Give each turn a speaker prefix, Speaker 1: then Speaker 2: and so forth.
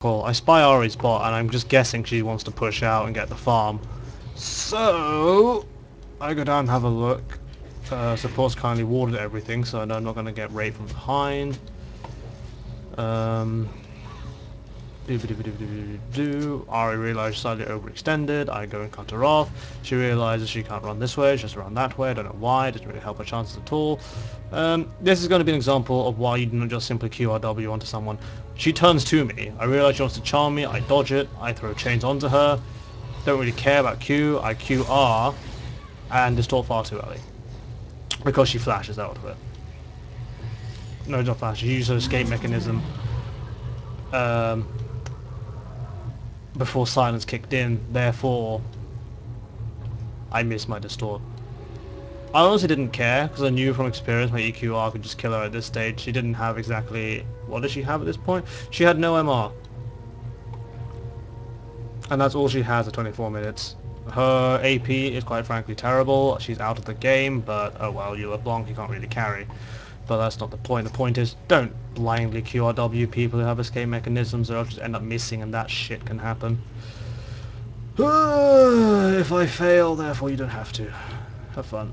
Speaker 1: Cool. I spy Ahri's bot, and I'm just guessing she wants to push out and get the farm. So, I go down and have a look. Uh, support's kindly warded everything, so I know I'm not going to get raped from behind. Um, do do do do do do. Ahri realizes slightly overextended. I go and cut her off. She realizes she can't run this way, just run that way. I don't know why. Doesn't really help her chances at all. Um, this is going to be an example of why you do not just simply QRW onto someone. She turns to me. I realize she wants to charm me. I dodge it. I throw chains onto her. Don't really care about Q. I QR and distort far too early because she flashes out of it. No, not flash. She uses her escape mechanism. Um, before silence kicked in, therefore I missed my distort. I honestly didn't care because I knew from experience my EQR could just kill her at this stage. She didn't have exactly... What does she have at this point? She had no MR. And that's all she has at 24 minutes. Her AP is quite frankly terrible. She's out of the game, but oh well, you're a Blanc, you can't really carry. But that's not the point. The point is, don't blindly QRW people who have escape mechanisms, or they'll just end up missing, and that shit can happen. if I fail, therefore you don't have to. Have fun.